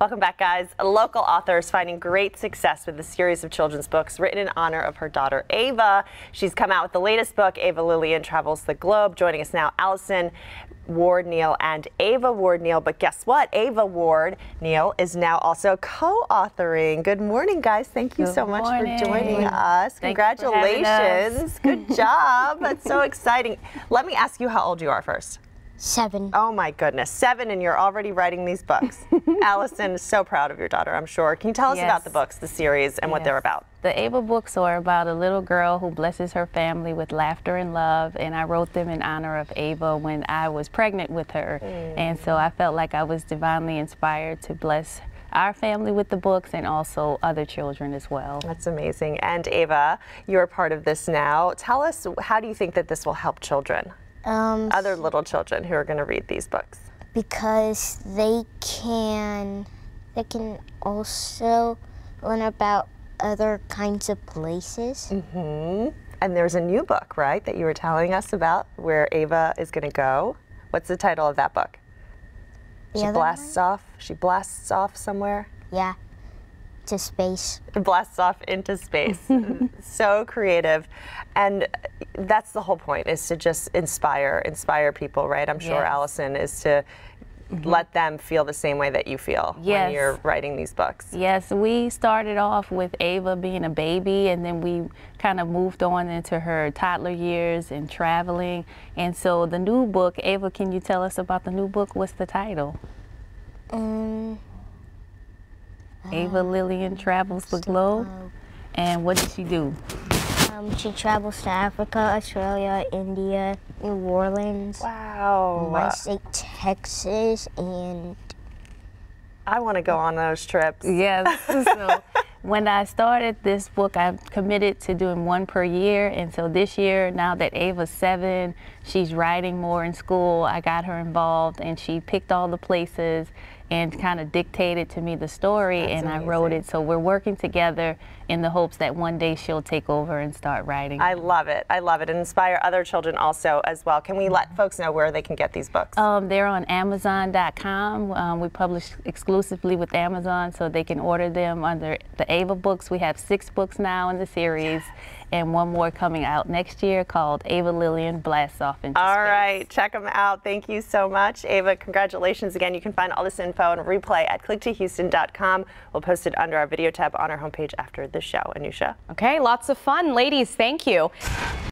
Welcome back, guys. A local author is finding great success with a series of children's books written in honor of her daughter, Ava. She's come out with the latest book, Ava Lillian Travels the Globe. Joining us now, Allyson Ward Neal and Ava Ward Neal. But guess what? Ava Ward Neal is now also co-authoring. Good morning, guys. Thank you Good so much morning. for joining us. Thank you us. Congratulations. Good job. That's so exciting. Let me ask you how old you are first. Seven. Oh my goodness, seven and you're already writing these books. Allyson is so proud of your daughter, I'm sure. Can you tell us Yes. about the books, the series, and what they're about? The Ava books are about a little girl who blesses her family with laughter and love, and I wrote them in honor of Ava when I was pregnant with her. Mm. And so I felt like I was divinely inspired to bless our family with the books and also other children as well. That's amazing. And Ava, you're part of this now. Tell us, how do you think that this will help children, Um, other little children who are going to read these books? because they can, they can also learn about other kinds of places. Mm -hmm. And there's a new book, right, that you were telling us about where Ava is going to go. What's the title of that book? The she blasts off. She blasts off somewhere. Yeah, to space. blasts off into space. so creative. And that's the whole point is to just inspire, inspire people, right? I'm sure Yes. Allyson is to let them feel the same way that you feel when you're writing these books. Yes, we started off with Ava being a baby, and then we kind of moved on into her toddler years and traveling. And so the new book, Ava, can you tell us about the new book? What's the title? Um, Ava Lillian Travels the Globe. And what did she do? um, she travels to Africa, Australia, India, New Orleans, Wow. my state, Texas, and I want to go on those trips. Yes. so when I started this book, I committed to doing one per year. And so this year, now that Ava's seven, she's writing more in school. I got her involved and she picked all the places and kind of dictated to me the story That's and I wrote it. So we're working together in the hopes that one day she'll take over and start writing. I love it. I love it. And inspire other children also as well. Can we let folks know where they can get these books? Um, they're on Amazon.com. Um, we publish exclusively with Amazon, so they can order them under the Ava books. We have six books now in the series, and one more coming out next year called Ava Lillian Blasts Off into All Space. right, check them out. Thank you so much, Ava. Congratulations again. You can find all this info and replay at click2houston.com. We'll post it under our video tab on our homepage after the show. Anusha. Okay, lots of fun. Ladies, thank you.